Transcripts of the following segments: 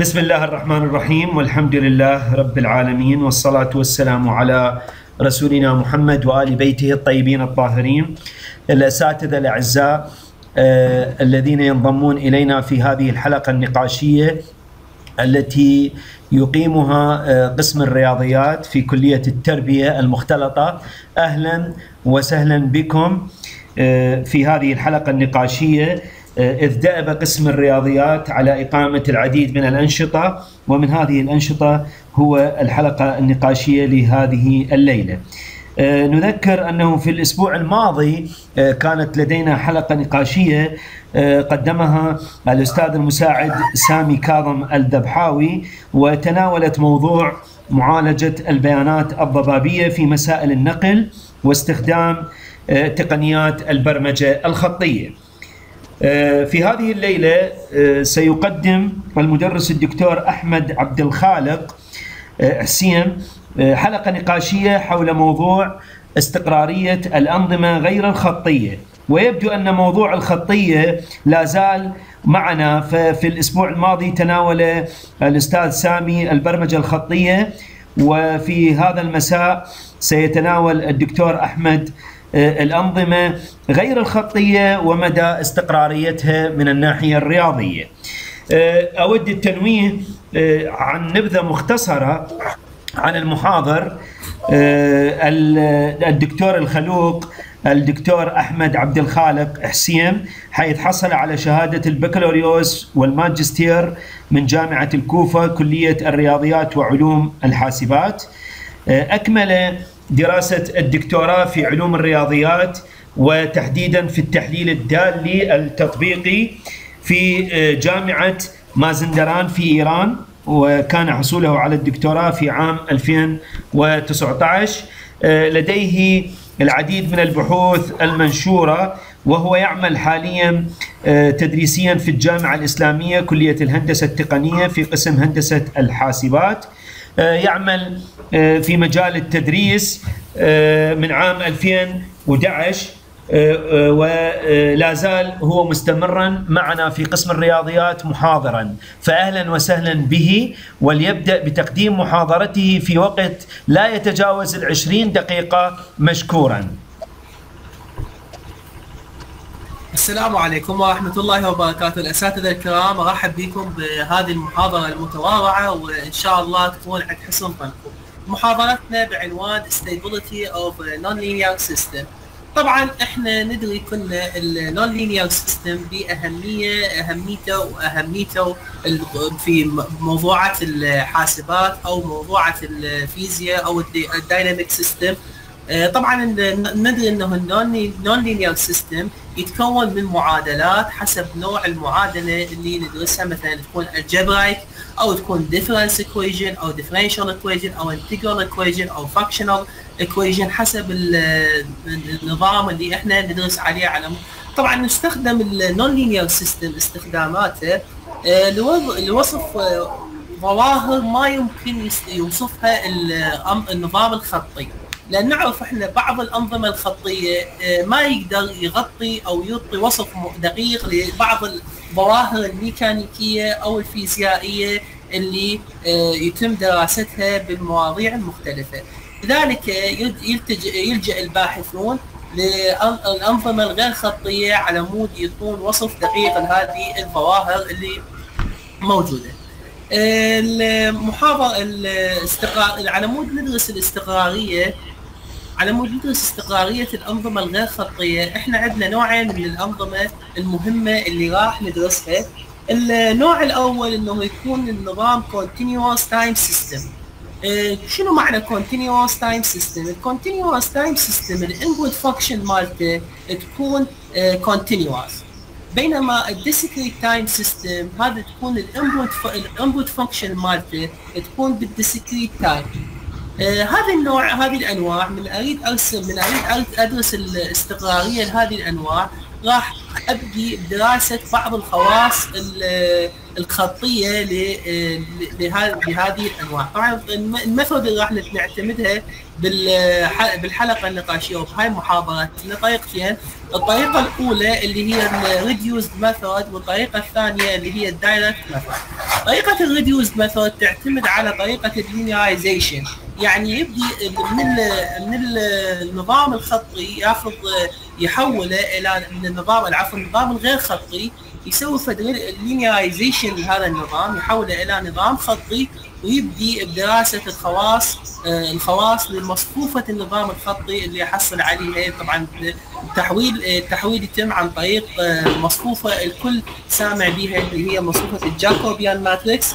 بسم الله الرحمن الرحيم والحمد لله رب العالمين والصلاة والسلام على رسولنا محمد وآل بيته الطيبين الطاهرين الأساتذة الأعزاء الذين ينضمون إلينا في هذه الحلقة النقاشية التي يقيمها قسم الرياضيات في كلية التربية المختلطة أهلا وسهلا بكم في هذه الحلقة النقاشية إذ دأب قسم الرياضيات على إقامة العديد من الأنشطة ومن هذه الأنشطة هو الحلقة النقاشية لهذه الليلة. نذكر أنه في الأسبوع الماضي كانت لدينا حلقة نقاشية قدمها الأستاذ المساعد سامي كاظم الذبحاوي وتناولت موضوع معالجة البيانات الضبابية في مسائل النقل واستخدام تقنيات البرمجة الخطية. في هذه الليلة سيقدم المدرس الدكتور أحمد عبد الخالق حسين حلقة نقاشية حول موضوع استقرارية الأنظمة غير الخطية. ويبدو أن موضوع الخطية لا زال معنا. ففي الأسبوع الماضي تناول الأستاذ سامي البرمجة الخطية وفي هذا المساء سيتناول الدكتور أحمد الأنظمة غير الخطية ومدى استقراريتها من الناحية الرياضية. أود التنويه عن نبذة مختصرة عن المحاضر. الدكتور الخلوق الدكتور أحمد عبد الخالق حسين حيث حصل على شهادة البكالوريوس والماجستير من جامعة الكوفة كلية الرياضيات وعلوم الحاسبات. أكمل دراسة الدكتوراه في علوم الرياضيات وتحديدا في التحليل الدالي التطبيقي في جامعة مازندران في إيران وكان حصوله على الدكتوراه في عام 2019 لديه العديد من البحوث المنشورة وهو يعمل حاليا تدريسيا في الجامعة الإسلامية كلية الهندسة التقنية في قسم هندسة الحاسبات. يعمل في مجال التدريس من عام 2011 ولا زال هو مستمرا معنا في قسم الرياضيات محاضرا. فاهلا وسهلا به وليبدأ بتقديم محاضرته في وقت لا يتجاوز العشرين دقيقة مشكورا. السلام عليكم ورحمة الله وبركاته. الأساتذة الكرام أرحب بكم بهذه المحاضرة المتواضعة وإن شاء الله تكون عند حسن ظنكم. محاضرتنا بعنوان Stability of Non-Linear System. طبعا إحنا ندري كلنا ال non-linear system بأهمية أهميته وأهميته في موضوعات الحاسبات أو موضوعات الفيزياء أو ال dynamic system طبعا ندري إنه ال non-linear system يتكون من معادلات حسب نوع المعادلة اللي ندرسها. مثلا تكون algebraic أو تكون difference equation أو differential equation أو integral equation أو functional equation حسب النظام اللي إحنا ندرس عليه على طبعا نستخدم ال non-linear system استخداماته. لوصف ظواهر ما يمكن يوصفها النظام الخطي. لأن نعرف إحنا بعض الأنظمة الخطية ما يقدر يغطي أو يعطي وصف دقيق لبعض الظواهر الميكانيكية أو الفيزيائية اللي يتم دراستها بالمواضيع المختلفه لذلك يلجأ الباحثون للانظمه الغير خطية على مود يعطون وصف دقيق لهذه الظواهر اللي موجودة. المحاضرة الاستقرار على مود ندرس الاستقرارية على مود ندرس استقرارية الأنظمة الغير خطية إحنا عندنا نوعين من الأنظمة المهمة اللي راح ندرسها. النوع الأول إنه يكون النظام continuous time system. آه شنو معنى continuous time system؟ ال continuous time system ال input function مالته تكون آه continuous. بينما ال discrete time system هذا تكون ال input ال input function مالته تكون بال discrete time آه هذا النوع هذه الأنواع من أريد ارسم من أريد أدرس الاستقرارية لهذه الأنواع راح أبدي بدراسه بعض الخواص الخطيه لهذه الأنواع. طبعا ال method اللي راح نعتمدها بالحلقة النقاشية وبهاي المحاضرات طريقتين الطريقة الأولى اللي هي ال reduced method والطريقة الثانية اللي هي ال direct method طريقة ال reduced method تعتمد على طريقة ال linearization يعني يبدي من من النظام الخطي ياخذ يحوله إلى من النظام العفو النظام الغير خطي يسوي linearization لهذا النظام يحوله إلى نظام خطي ويبدي بدراسة الخواص آه، الخواص لمصفوفة النظام الخطي اللي يحصل عليها. طبعا التحويل التحويل يتم عن طريق آه، مصفوفة الكل سامع بها اللي هي مصفوفة ال Jacobian matrix.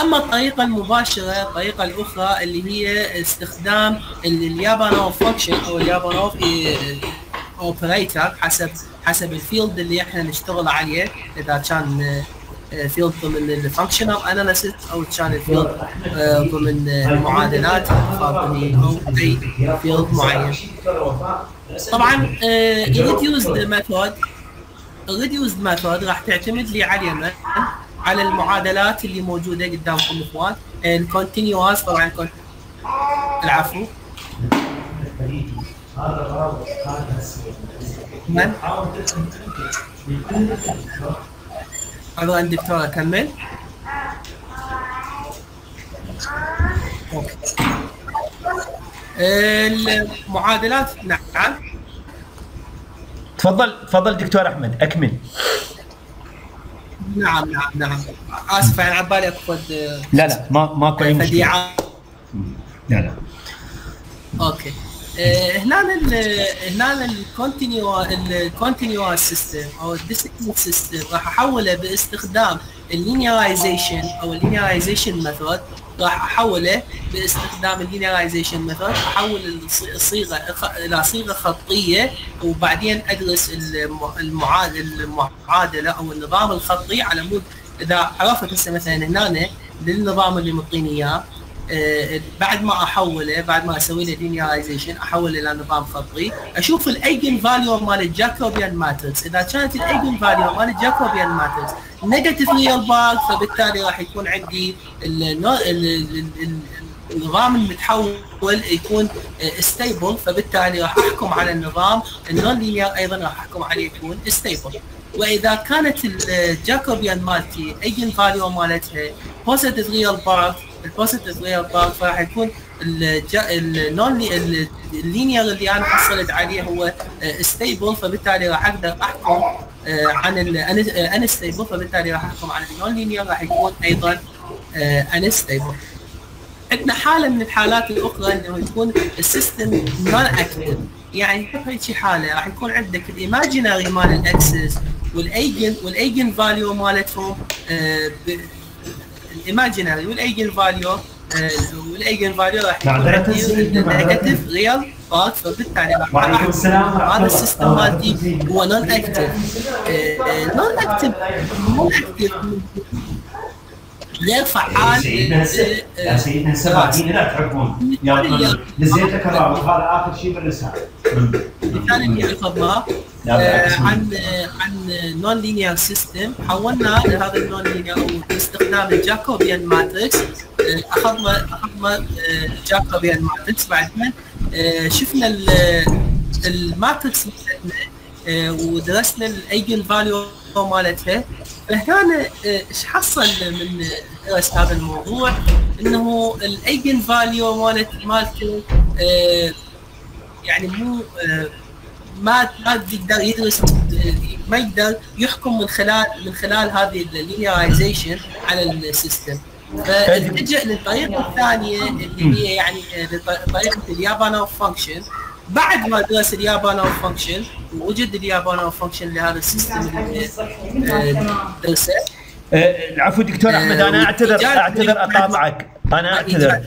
أما الطريقة المباشرة الطريقة الأخرى اللي هي استخدام ال Lyapunov function أو ال Lyapunov operator حسب حسب ال field اللي إحنا نشتغل عليه إذا كان field ضمن ال functional analysis أو كان ال field ضمن المعادلات أو أي field معين. طبعا ال reduced method ال reduced method راح تعتمد لي على على المعادلات اللي موجودة قدامكم إخوان ال continuous طبعا العفو من؟ أبغى الدكتور؟ أوكي. المعادلات نعم تفضل تفضل دكتور أحمد أكمل نعم نعم نعم. آسف أنا على بالي اخذ لا لا ما ماكو أي مشكلة. لا لا. okay. هنا هنا ال continu- ال continuous system أو ال discrete system راح أحوله باستخدام ال linearization أو ال linearization method راح أحوله باستخدام ال linearization method أحول الصيغة إلى صيغة خطية وبعدين أدرس المعادلة أو النظام الخطي على مود إذا عرفت هسه مثلا هنا للنظام اللي مطيني إياه. بعد ما أحوله بعد ما أسوي له linearization أحوله إلى نظام خطي أشوف ال eigenvalue مال ال Jacobian matrix إذا كانت ال eigenvalue مال ال Jacobian matrix negative real part فبالتالي راح يكون عندي النظام المتحول يكون stable فبالتالي راح أحكم على النظام ال nonlinear أيضا راح أحكم عليه يكون stable وإذا كانت ال Jacobian مالتي eigenvalue مالتها positive real part ال positive real part فراح يكون ال non ال linear اللي أنا حصلت عليه هو stable فبالتالي راح أقدر أحكم عن ال unstable فبالتالي راح أحكم عن ال nonlinear راح يكون أيضا unstable عندنا حالة من الحالات الأخرى انه يكون ال system non active يعني هيك حالة راح يكون عندك الايماجينري مال الاكسس والايجن والايجن فاليو مالتهم الايماجينري والايجن فاليو والايجن فاليو راح يكون نيجاتيف ريال بارت فبالتالي هذا السيستم مالتي هو نون اكتف نون اكتف نون اكتف غير فعال سيدنا يا سيدنا سبعين لا تحبون يا نزيت كرامه هذا آخر شيء بالرساله مثال اللي حفظناه عن عن nonlinear system حولنا هذا ال nonlinear باستخدام ال Jacobian matrix. اخذنا أخذنا Jacobian matrix بعدين. شفنا ال matrix ودرسنا ال eigenvalue مالتها. فهنا إيش حصل من درس هذا الموضوع؟ إنه ال eigenvalue مالت مالته يعني مو ما ما يقدر يدرس ما يقدر يحكم من خلال من خلال هذه ال linearization على ال system فالتجأ للطريقه الثانية اللي هي يعني طريقة Lyapunov function بعد ما درس Lyapunov function ووجد Lyapunov function لهذا ال system اللي درسه. العفو دكتور أحمد أنا أعتذر أعتذر اقاطعك أنا أعتذر.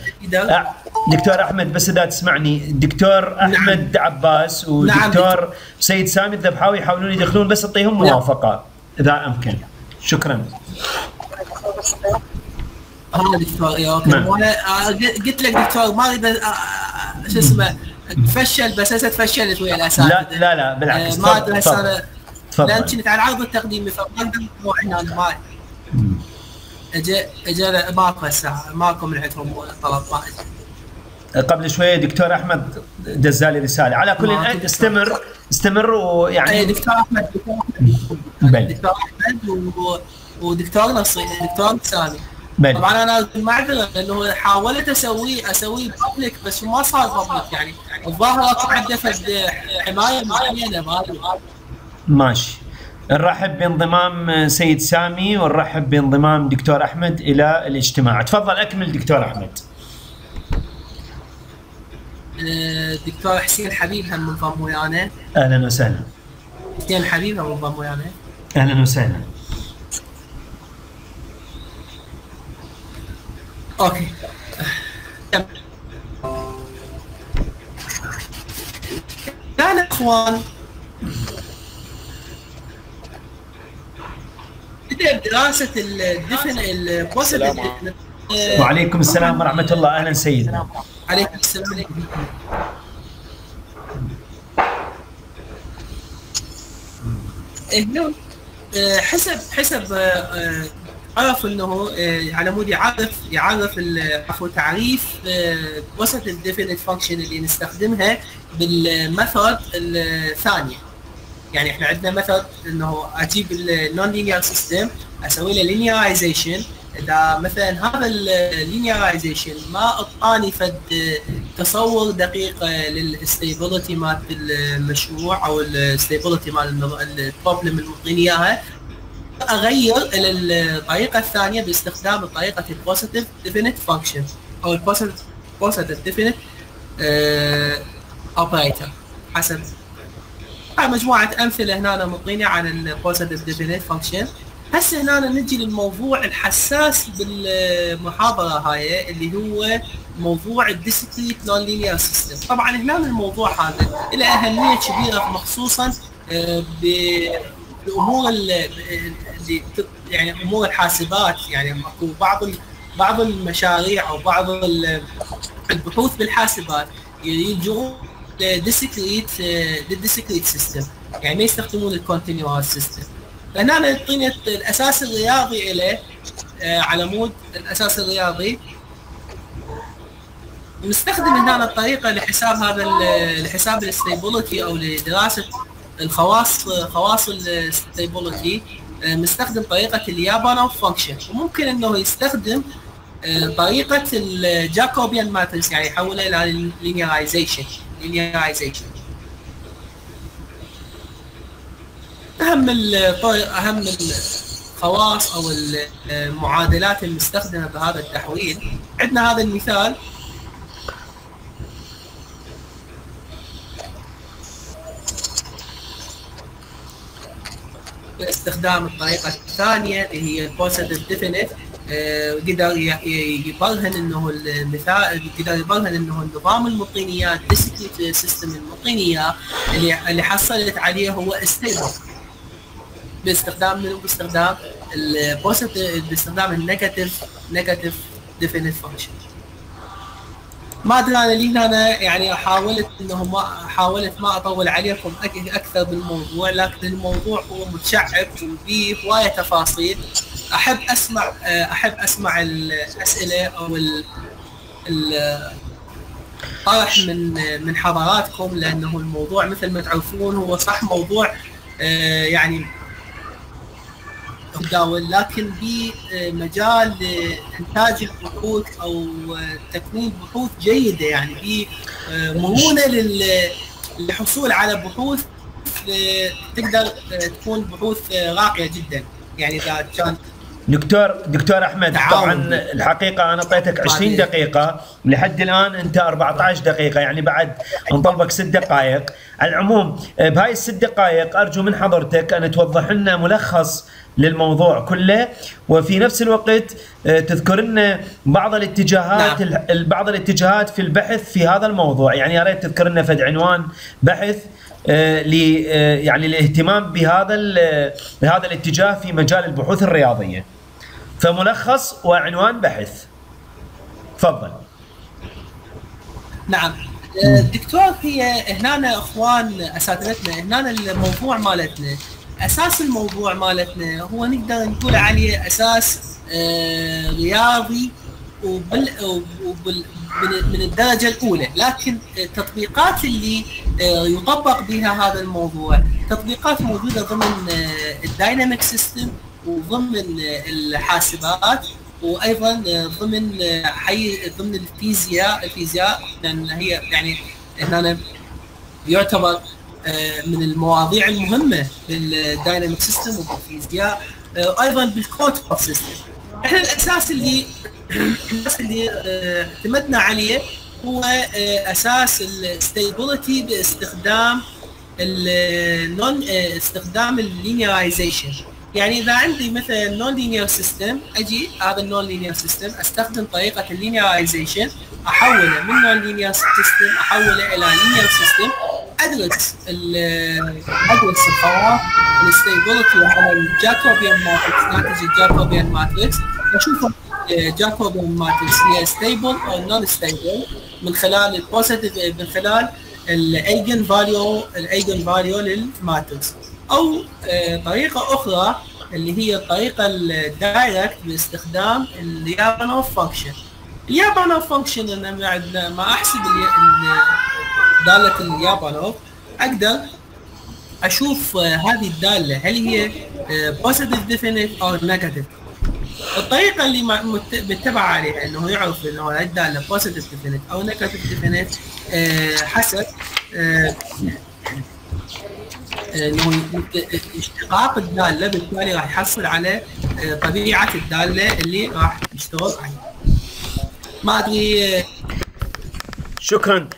دكتور أحمد بس إذا تسمعني دكتور أحمد نعم. عباس ودكتور نعم. سيد سامي الذبحاوي يحاولون يدخلون بس أعطيهم موافقه إذا أمكن. شكرا. هذا دكتور okay. وأنا قلت لك دكتور ما اريد شو اسمه تفشل بس هسه تفشلت ويا الأساتذة. لا لا لا بالعكس. ما ادري هسه. لأن كنت على العرض التقديمي فما أقدر هنا ما. اجى اجى ماكو هسه ماكو من عندهم طلب ما. قبل شوية دكتور أحمد دزالي رسالة. على كل استمر استمر ويعني دكتور أحمد دكتور أحمد. دكتور أحمد و- ودكتور نصي دكتور سامي. بل. طبعا أنا معذرة لأنه حاولت أسوي أسوي بابليك بس ما صار بابليك يعني الظاهر أكو عنده حماية معينه ما. ماشي. نرحب بانضمام سيد سامي ونرحب بانضمام دكتور أحمد إلى الاجتماع. تفضل أكمل دكتور أحمد. آه، دكتور حسين حبيب هم منضم ويانا أهلا وسهلا. حسين حبيب هم منضم ويانا أهلا وسهلا. أوكي. كان اخوان بدأ دراسة الدفن البوزيتيف وعليكم السلام ورحمة الله. أهلا سيدنا. عليكم السلام. هنا آه، حسب حسب آه، عرف إنه آه، على مود يعرف يعرف عفوا تعريف آه، وسط ال definite function اللي نستخدمها بال method الثانية. يعني إحنا عندنا method إنه أجيب ال nonlinear system أسوي له linearization إذا مثلا هذا ال linearization ما أعطاني فد تصور دقيق لل stability مال المشروع أو ال stability مال ال problem المعطيني إياها أغير إلى الطريقة الثانية باستخدام طريقه ال positive definite function أو ال positive positive definite operator حسب. هاي مجموعة أمثلة هنا معطيني عن ال positive definite function هسه هنا نجي للموضوع الحساس بالمحاضرة هاي اللي هو موضوع ال discrete nonlinear system طبعا هنا الموضوع هذا له أهمية كبيرة خصوصا آه، ب- بأمور ال- اللي يعني أمور الحاسبات يعني أكو بعض بعض المشاريع أو بعض ال- البحوث بالحاسبات يلجؤون ل discrete لل discrete system يعني ما يستخدمون ال continuous system فهنا أنا يعطيني الأساس الرياضي له آه، على مود الأساس الرياضي. نستخدم هنا الطريقة لحساب هذا لحساب ال stability أو لدراسة الخواص خواص ال stability نستخدم طريقة Lyapunov function وممكن إنه يستخدم آه، طريقة ال Jacobian matrix يعني يحولها إلى linearization linearization أهم أهم الخواص أو المعادلات المستخدمة بهذا التحويل. عندنا هذا المثال. باستخدام الطريقة الثانية اللي هي ال positive definite قدر يبرهن إنه المثال قدر يبرهن إنه النظام المطينياه discrete system المطينياه اللي اللي حصلت عليه هو stable باستخدام منه؟ باستخدام ال positive باستخدام ال negative negative definite function ما أدري أنا لي أنا يعني حاولت إنه ما حاولت ما أطول عليكم أكثر بالموضوع لكن الموضوع هو متشعب وفيه هوايه تفاصيل. أحب أسمع أحب أسمع الأسئلة أو ال ال- طرح من من حضراتكم لأنه الموضوع مثل ما تعرفون هو صح موضوع آه، يعني متداول لكن بمجال انتاج البحوث أو تكوين بحوث جيدة يعني. في مرونة لل- للحصول على بحوث آه، تقدر آه، تكون بحوث آه، راقية جدا. يعني إذا كان دكتور دكتور أحمد تعاون. طبعا الحقيقة أنا أعطيتك 20 بعدين. دقيقة لحد الآن أنت 14 دقيقة يعني بعد نطلبك ست دقائق على العموم آه، بهاي الست دقائق أرجو من حضرتك أن توضح لنا ملخص للموضوع كله وفي نفس الوقت آه، تذكر لنا بعض الاتجاهات نعم. بعض الاتجاهات في البحث في هذا الموضوع يعني يا ريت تذكر لنا فد عنوان بحث آه، ل يعني الاهتمام بهذا بهذا الاتجاه في مجال البحوث الرياضية فملخص وعنوان بحث. تفضل. نعم. آه، دكتور هي هنا اخوان اساتذتنا هنا الموضوع مالتنا. أساس الموضوع مالتنا هو نقدر نقول عليه أساس آه رياضي وبال وبال من الدرجة الأولى. لكن التطبيقات اللي آه، يطبق بها هذا الموضوع تطبيقات موجودة ضمن ال dynamic system وضمن آه، الحاسبات وأيضا ضمن حي ضمن الفيزياء الفيزياء لأن هي يعني هنا يعتبر من المواضيع المهمة بال dynamic system وبالفيزياء أيضا بال code system. إحنا الأساس اللي الأساس اللي اعتمدنا عليه هو أساس ال stability باستخدام ال non استخدام ال linearization يعني إذا عندي مثلا non linear system أجي هذا ال non linear system أستخدم طريقة ال linearization أحوله من non linear system أحوله إلى linear system أدرس أدرس الخواص ال stability على ال Jacobian matrix ناتج ال Jacobian matrix أشوف Jacobian matrix هي stable أو non stable من خلال ال positive من خلال ال eigenvalue ال eigenvalue لل matrix أو طريقة أخرى اللي هي الطريقة ال direct باستخدام ال Lyapunov function ال Lyapunov function أنا ما أحسب دالة ليابانوف أقدر أشوف هذه الدالة هل هي positive definite أو negative الطريقة اللي متبع عليها إنه يعرف إنه الدالة positive definite أو negative definite حسب انه اشتقاق الدالة بالتالي راح يحصل على طبيعة الدالة اللي راح يشتغل عليها. ما أدري شكرا.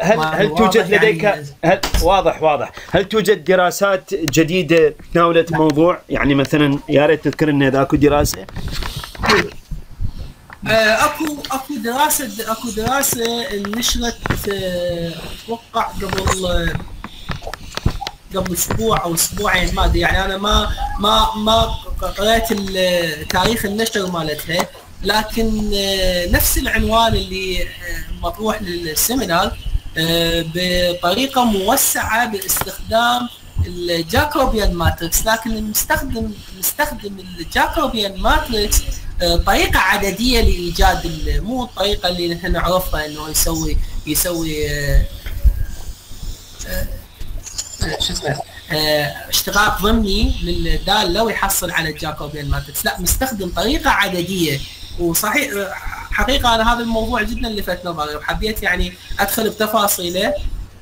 هل هل توجد لديك يعني. هل واضح واضح. هل توجد دراسات جديدة تناولت الموضوع يعني مثلا يا ريت تذكر لنا إذا أكو دراسة. أكو أكو دراسة أكو دراسة نشرت أتوقع قبل قبل أسبوع أو أسبوعين ما أدري. يعني أنا ما ما ما قريت تاريخ النشر مالتها لكن نفس العنوان اللي مطروح لل seminar بطريقة موسعة باستخدام ال Jacobian matrix. لكن المستخدم مستخدم ال Jacobian matrix طريقة عددية لإيجاد مو الطريقة اللي نحن نعرفها إنه يسوي يسوي شو اسمه اشتقاق ضمني للداله ويحصل على ال Jacobian matrix لا مستخدم طريقة عددية. وصحيح حقيقة أنا هذا الموضوع جدا لفت نظري وحبيت يعني أدخل بتفاصيله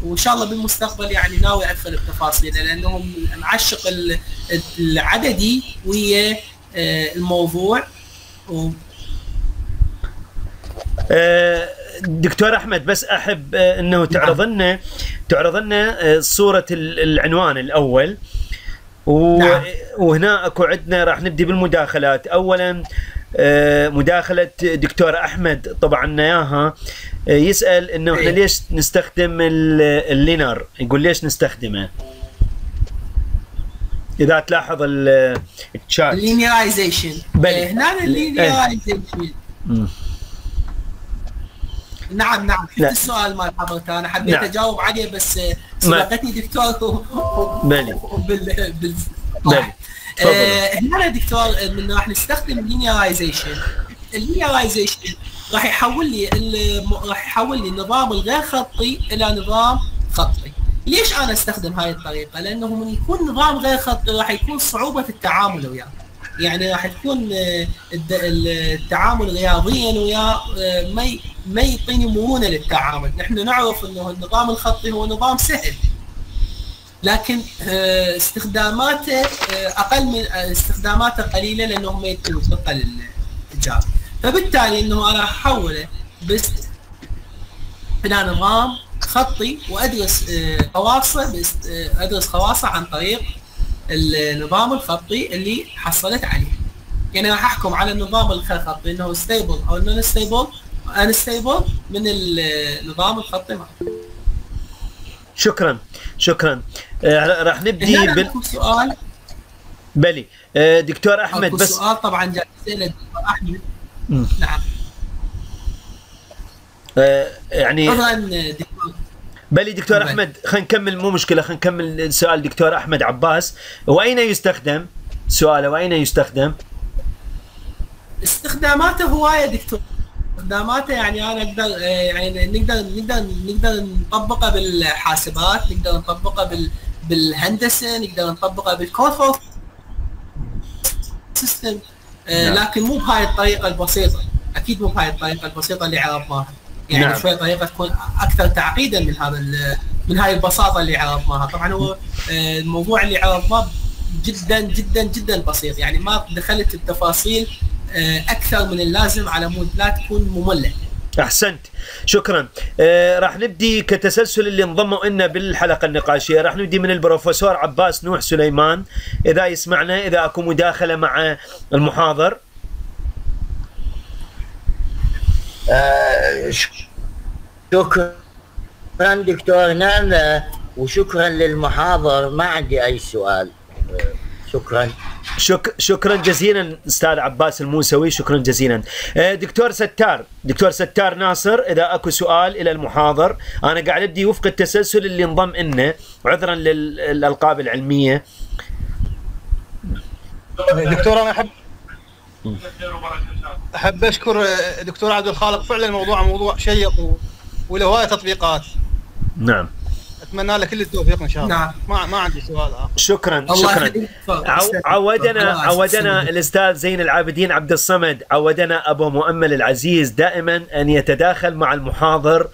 وإن شاء الله بالمستقبل يعني ناوي أدخل بتفاصيله لأنه معشق العددي ويا الموضوع. و... دكتور أحمد بس أحب إنه تعرض لنا تعرض لنا صوره العنوان الأول. و... نعم. وهنا أكو عندنا راح نبدي بالمداخلات. اولا مداخلة دكتور أحمد طبعا إياها يسأل إنه إحنا ليش نستخدم اللينر؟ يقول ليش نستخدمه؟ إذا تلاحظ الشات. ال linearization هنا ال linearization نعم نعم. شفت السؤال مال حضرتك أنا حبيت نعم. أجاوب عليه بس سبقتني دكتور. بلي. بال بال بلي. آه هنا دكتور من راح نستخدم ال linearization ال linearization راح يحول لي راح يحول لي النظام الغير خطي إلى نظام خطي. ليش أنا أستخدم هاي الطريقة؟ لأنه من يكون نظام غير خطي راح يكون صعوبة التعامل وياه يعني راح تكون التعامل رياضيا وياه ما ما يعطيني مرونة للتعامل، نحن نعرف إنه النظام الخطي هو نظام سهل. لكن استخداماته أقل من استخداماته قليلة لأنه ما يدخل دقة للاجابه، فبالتالي إنه أنا أحوله بس إلى نظام خطي وأدرس خواصه أدرس خواصه عن طريق النظام الخطي اللي حصلت عليه. يعني راح أحكم على النظام الخطي إنه stable أو non stable unstable من النظام الخطي معه. شكرا شكرا. آه راح نبدي بال سؤال. بلي. آه دكتور أحمد بس سؤال طبعا جاي للدكتور أحمد. م. نعم. آه يعني طبعا دكتور بلي دكتور. أحمد خلينا نكمل مو مشكلة خلينا نكمل سؤال دكتور أحمد عباس وأين يستخدم؟ سؤاله وأين يستخدم؟ استخداماته هواية دكتور استخداماته يعني أنا أقدر آه، يعني نقدر نقدر نقدر نطبقه بالحاسبات نقدر نطبقه بال بالهندسة نقدر نطبقه بال control system نعم. لكن مو بهاي الطريقة البسيطة أكيد مو بهاي الطريقة البسيطة اللي عرضناها يعني نعم. شوي طريقه تكون أكثر تعقيدا من هذا من هاي البساطة اللي عرضناها طبعا هو آه، الموضوع اللي عرضناه جدا جدا جدا بسيط. يعني ما دخلت التفاصيل آه، أكثر من اللازم على مود لا تكون مملة. أحسنت. شكرا. آه راح نبدي كتسلسل اللي انضموا لنا بالحلقة النقاشية. راح نبدي من البروفيسور عباس نوح سليمان. إذا يسمعنا إذا أكو مداخلة مع المحاضر آه، ش- شكرا دكتور نعم آه، وشكرا للمحاضر ما عندي أي سؤال. آه، شكرا. شك شكرا جزيلا أستاذ عباس الموسوي شكرا جزيلا. آه، دكتور ستار دكتور ستار ناصر إذا أكو سؤال إلى المحاضر أنا قاعد أدي وفق التسلسل اللي انضم لنا عذرا للألقاب العلمية. دكتور أنا أحب أحب أشكر دكتور عبد الخالق فعلا الموضوع موضوع شيق وله تطبيقات. نعم. أتمنى له كل التوفيق إن شاء الله. نعم. ما ما عندي سؤال آخر. شكرا الله شكرا. عو عودنا عودنا. الأستاذ زين العابدين عبد الصمد. عودنا أبو مؤمل العزيز دائما أن يتداخل مع المحاضر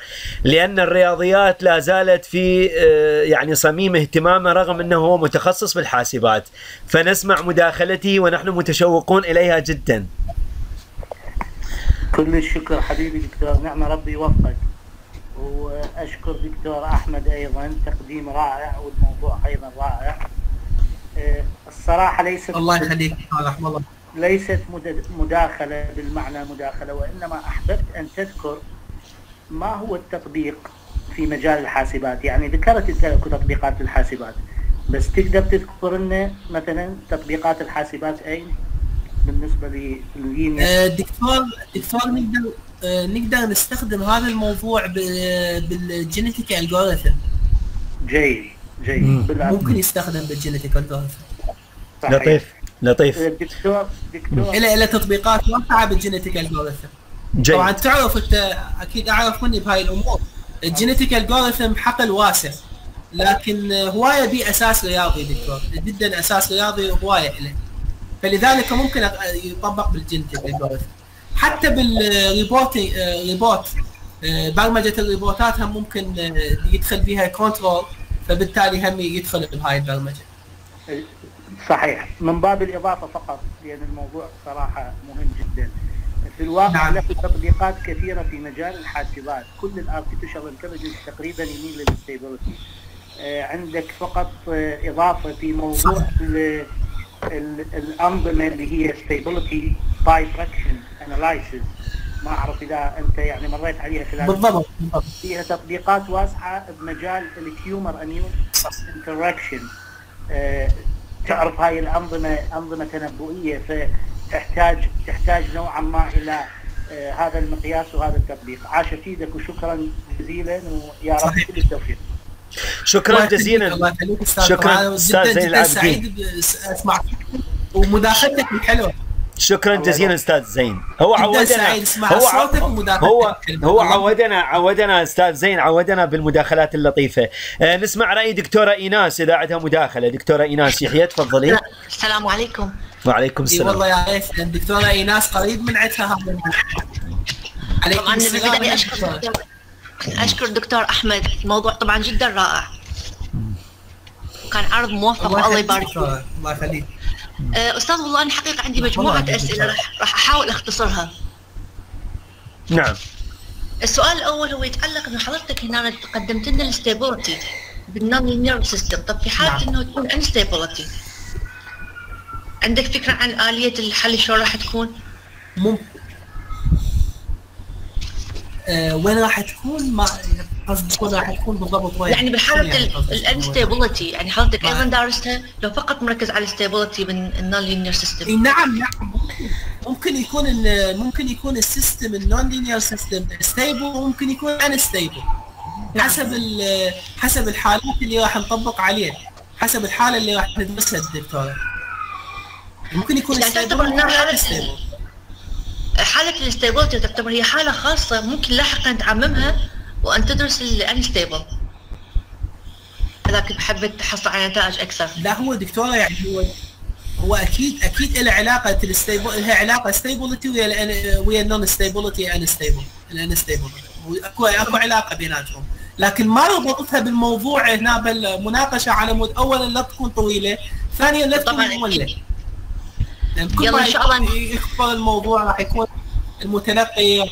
لأن الرياضيات لا زالت في آه، يعني صميم اهتمامه رغم إنه هو متخصص بالحاسبات فنسمع مداخلته ونحن متشوقون إليها جدا. كل الشكر حبيبي دكتور. نعم ربي يوفقك. وأشكر دكتور أحمد أيضا تقديم رائع والموضوع أيضا رائع. آه، الصراحة ليست الله يخليك الله. ليست مد- مداخلة بالمعنى مداخلة وإنما أحببت أن تذكر ما هو التطبيق في مجال الحاسبات. يعني ذكرت أنت تطبيقات الحاسبات بس تقدر تذكر لنا مثلا تطبيقات الحاسبات أين؟ بالنسبة لل linear آه، دكتور دكتور نقدر نقدر نستخدم هذا الموضوع بال genetic algorithm جيد جيد. ممكن يستخدم بال genetic algorithm. لطيف لطيف. آه، دكتور دكتور. إلى إلى تطبيقات واسعه بال genetic algorithm طبعا تعرف أنت أكيد أعرف مني بهاي الأمور. ال genetic algorithm حقل واسع لكن هواية بي أساس رياضي دكتور. جدا أساس رياضي هوايه له فلذلك ممكن يطبق بال genetic algorithm حتى بال robotic robot آه، برمجة الريبوتات هم ممكن آه، يدخل بها control فبالتالي هم يدخل بهاي البرمجة. صحيح. من باب الإضافة فقط لأن الموضوع صراحة مهم جدا. في الواقع نعم. له تطبيقات كثيرة في مجال الحاسبات. كل ال artificial intelligence تقريبا يميل لل stability عندك فقط آه، إضافة في موضوع ال- ال- الأنظمة اللي هي stability bifurcation analysis ما أعرف إذا أنت يعني مريت عليها خلال بالضبط بالضبط فيها تطبيقات واسعة بمجال ال tumor immune interaction تعرف هاي الأنظمة أنظمة تنبؤية فتحتاج تحتاج نوعا ما إلى آه، هذا المقياس وهذا التطبيق. عاش افيدك وشكرا جزيلا ويا رب. كل التوفيق. شكرا جزيلا. الله يخليك أستاذ شكراً، جدا زين جدا العابدين. سعيد بس- أسمع. ومداخلتك الحلوه شكرا الله جزيلا. أستاذ زين. هو عودنا هو هو. هو الله- عودنا عودنا أستاذ زين عودنا بالمداخلات اللطيفة. آه نسمع رأي دكتورة إيناس إذا عندها مداخلة. دكتورة إيناس يحيى تفضلي. السلام عليكم. وعليكم إي السلام. والله يا ريت الدكتوره إيناس قريب من عندها هذا طبعا بدي أشكر دكتور. دكتور أشكر دكتور أحمد. الموضوع طبعا جدا رائع. كان عرض موفق والله يخليك يبارك الله يخليك. أستاذ والله أنا حقيقة عندي مجموعة أسئلة راح راح أحاول أختصرها. نعم. السؤال الأول هو يتعلق انه حضرتك هنا قدمت لنا ال stability بال nonlinear system طب في حالة نعم. إنه تكون instability عندك فكرة عن آلية الحل شلون راح تكون؟ آه وين راح تكون؟ ما قصدك وين راح تكون بالضبط وين؟ يعني بالحالة قصدك؟ ال instability يعني حضرتك. أيضا دارستها لو فقط مركز على ال stability من ال nonlinear system نعم نعم. ممكن يكون ممكن يكون ال system ال nonlinear system stable وممكن يكون unstable حسب ال- حسب الحالات اللي راح نطبق عليه حسب الحالة اللي راح ندرسها الدكتورة. ممكن يكون يعني stable تعتبر إنها غير حالة- ال stability تعتبر هي حالة خاصة ممكن لاحقا تعممها وأن تدرس ال unstable إذا حبيت تحصل على نتائج أكثر. لا هو دكتورة يعني هو هو أكيد أكيد له علاقة ال stable لها علاقة stability ويا ويا ال non-stability unstable ال unstable أكو اكو علاقة بيناتهم. لكن ما ربطتها بالموضوع هنا بالمناقشة على مود اولا لا تكون طويلة ثانيا لا تكون مملة. لأن كل يلا ما إن شاء الله. يكبر الموضوع راح يكون المتلقي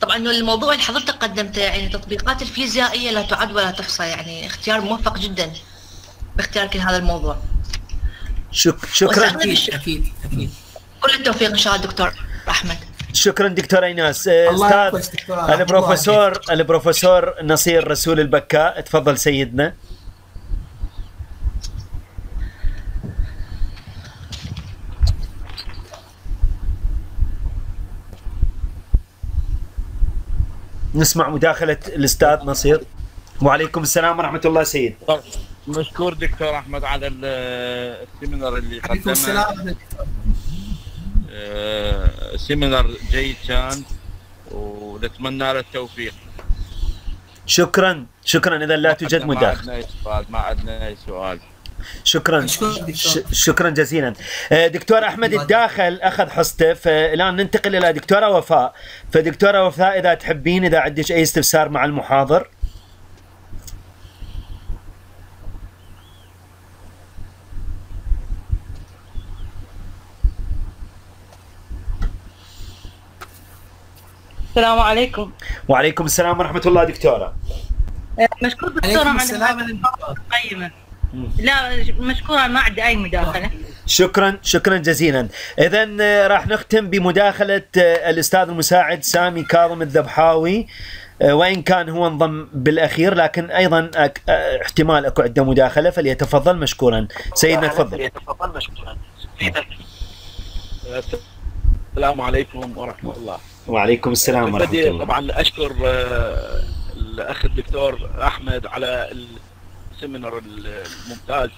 طبعا إنه الموضوع اللي حضرتك قدمته يعني تطبيقات الفيزيائية لا تعد ولا تحصى يعني اختيار موفق جدا باختيارك لهذا الموضوع. شك شكرا. أكيد أكيد أكيد. كل التوفيق إن شاء الله دكتور أحمد. شكرا دكتور أيناس. أستاذ. البروفيسور البروفيسور نصير رسول البكاء. تفضل سيدنا. نسمع مداخلة الأستاذ نصير. وعليكم السلام ورحمة الله سيد. مشكور دكتور أحمد على ال- ال seminar اللي عليكم قدمه. السلام. آه، seminar جيد كان ونتمنى له التوفيق. شكرا. شكرا. إذا لا توجد ما مداخلة. عندنا أي سؤال ما عندنا أي سؤال. شكرا. شكرا جزيلا. آه، دكتور أحمد الداخل أخذ حصته فالآن ننتقل إلى دكتورة وفاء. فدكتورة وفاء إذا تحبين إذا عندك أي استفسار مع المحاضر. السلام عليكم. وعليكم السلام ورحمة الله دكتورة. مشكور دكتورة عليكم على السلام. المعلومات القيمة لا مشكورة ما عندي أي مداخلة. شكرا شكرا جزيلا. اذا آه، راح نختم بمداخلة آه، الأستاذ المساعد سامي كاظم الذبحاوي. آه، وإن كان هو انضم بالأخير لكن أيضا أك- احتمال أكو عنده مداخلة فليتفضل مشكورا. سيدنا تفضل. السلام عليكم ورحمة الله. وعليكم السلام ورحمة بدي الله. طبعا أشكر الأخ الدكتور أحمد على ال seminar الممتاز.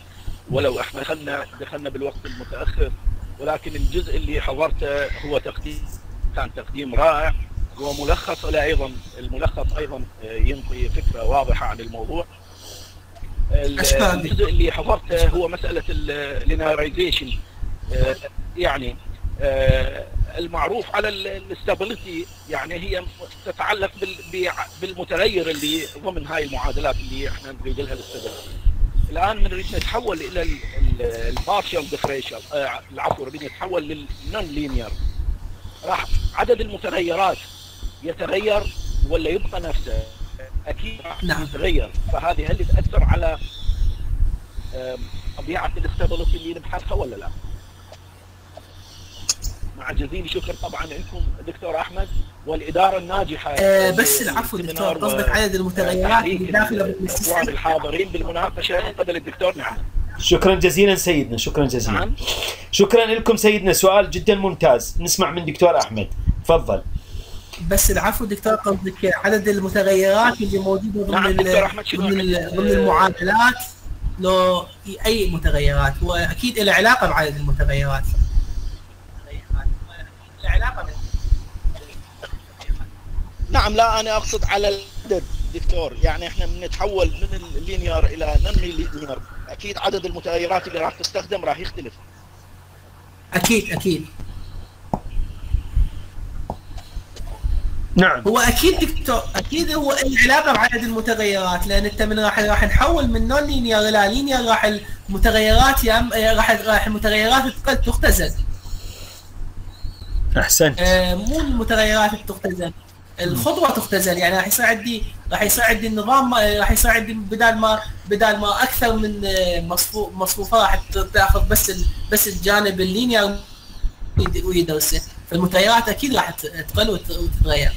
ولو إحنا دخلنا دخلنا بالوقت المتأخر ولكن الجزء اللي حضرته هو تقديم كان تقديم رائع وملخص له أيضا الملخص أيضا آه، ينطي فكرة واضحة عن الموضوع. الجزء اللي حضرته هو مسألة ال linearization يعني آه، المعروف على ال stability يعني هي تتعلق بالمتغير اللي ضمن هاي المعادلات اللي إحنا نريد لها ال stability. الآن نريد نتحول إلى ال partial differential العفو نريد نتحول لل nonlinear راح عدد المتغيرات يتغير ولا يبقى نفسه؟ أكيد راح نعم. يتغير فهذه هل تأثر على طبيعة الاستابيليتي اللي نبحثها ولا لا؟ مع جزيل شكر طبعا لكم دكتور أحمد والإدارة الناجحة آه، بس العفو دكتور قصدك و- عدد المتغيرات تحريك اللي داخلة الحاضرين بالمناقشة. قبل الدكتور نعم. شكرا جزيلا سيدنا شكرا جزيلا. نعم. شكرا لكم سيدنا سؤال جدا ممتاز. نسمع من دكتور أحمد. تفضل. بس العفو دكتور قصدك عدد المتغيرات اللي موجودة ضمن نعم، دكتور شنو ضمن؟ ضمن المعادلات؟ لو أي متغيرات هو أكيد له علاقة بعدد المتغيرات. علاقه بال- نعم لا أنا أقصد على العدد دكتور. يعني إحنا بنتحول من ال linear إلى nonlinear أكيد عدد المتغيرات اللي راح تستخدم راح يختلف. أكيد أكيد. نعم. هو أكيد دكتور أكيد هو العلاقة بعدد المتغيرات لأن إنت من راح راح نحول من nonlinear إلى linear راح المتغيرات يا راح راح المتغيرات تقل تختزل أحسنت. آه، مو المتغيرات تختزل الخطوة تختزل يعني راح عندي راح عندي النظام راح عندي بدال ما بدال ما أكثر من آه، مصفوف مصفوفة راح تاخذ بس ال- بس الجانب ال linear ويد- ويدرسه فالمتغيرات أكيد راح تقل وت- وتتغير.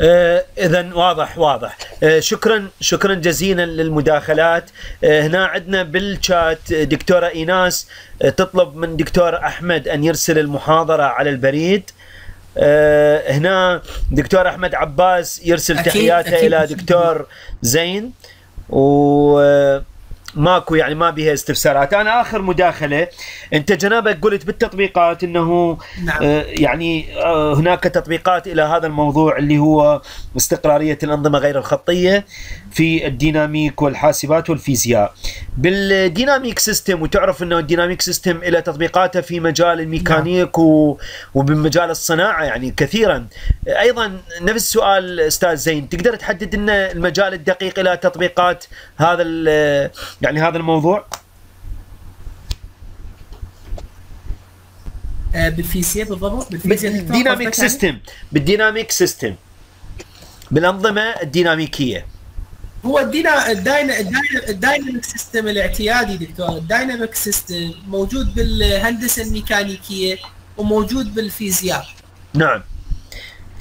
آه اذا واضح واضح. شكرا شكرا جزيلا للمداخلات. آه هنا عندنا بالشات آه، دكتورة إيناس. آه تطلب من دكتور أحمد أن يرسل المحاضرة على البريد. آه، هنا دكتور أحمد عباس يرسل تحياته. إلى دكتور زين. و ماكو يعني ما بها استفسارات. أنا آخر مداخلة أنت جنابك قلت بالتطبيقات إنه نعم. آه، يعني آه، هناك تطبيقات إلى هذا الموضوع اللي هو استقرارية الأنظمة غير الخطية في ال dynamic والحاسبات والفيزياء. بال dynamic system وتعرف إنه ال dynamic system له تطبيقاته في مجال الميكانيك و... وبمجال الصناعة يعني كثيرا. أيضا نفس السؤال أستاذ زين تقدر تحدد لنا المجال الدقيق إلى تطبيقات هذا يعني هذا الموضوع؟ آه، بالفيزياء بالضبط. بالفيزياء بال dynamic؟ system بال dynamic system بالأنظمة الديناميكية. هو الدينا الداينا الداينا- ال dynamic system الاعتيادي دكتور. الدايناميك سيستم موجود بالهندسة الميكانيكية وموجود بالفيزياء. نعم.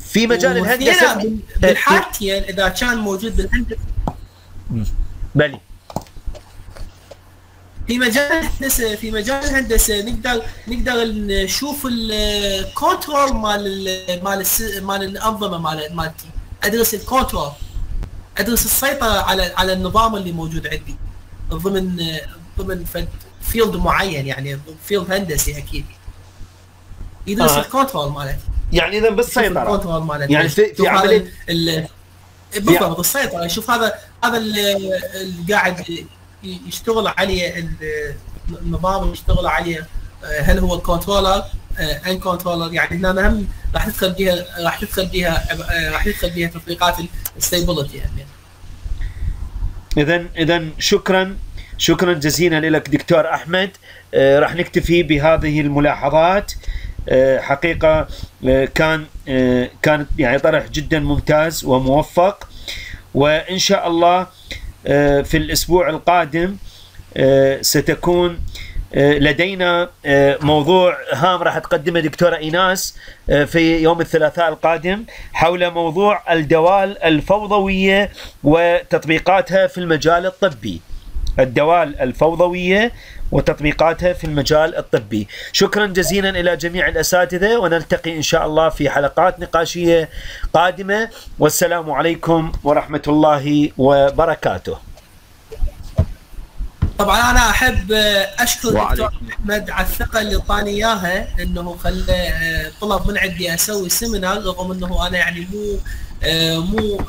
في مجال الهندسة بال- بالحالتين إذا كان موجود بالهندسة. بلي. في مجال الهندسه في مجال الهندسه نقدر نقدر نشوف ال control مال ال- مال مال الأنظمة مال مالتي. أدرس ال control أدرس السيطرة على على النظام اللي موجود عندي. ضمن ضمن field معين يعني field هندسي أكيد. يدرس آه. ال control مالتي. يعني إذا بالسيطرة. ال control مالتي. يعني في- في ال- ال- بالضبط السيطره يشوف هذا هذا اللي قاعد يشتغل عليه ال- النظام يشتغل عليه آه، هل هو ال controller uncontroller يعني هنا هم راح تدخل بها راح تدخل بها آه، راح تدخل بها تطبيقات ال stability يعني. اذا اذا شكرا شكرا جزيلا لك دكتور أحمد. آه، راح نكتفي بهذه الملاحظات. حقيقة كان آه، كانت يعني طرح جدا ممتاز وموفق. وإن شاء الله في الأسبوع القادم آه، ستكون آه، لدينا آه، موضوع هام راح تقدمه دكتورة إيناس آه، في يوم الثلاثاء القادم حول موضوع الدوال الفوضوية وتطبيقاتها في المجال الطبي. الدوال الفوضوية وتطبيقاتها في المجال الطبي. شكرا جزيلا إلى جميع الأساتذة ونلتقي إن شاء الله في حلقات نقاشية قادمة والسلام عليكم ورحمة الله وبركاته. طبعا أنا أحب أشكر الدكتور. أحمد على الثقة اللي أعطاني إياها إنه خلى طلب من عندي أسوي سيمينار رغم إنه أنا يعني مو مو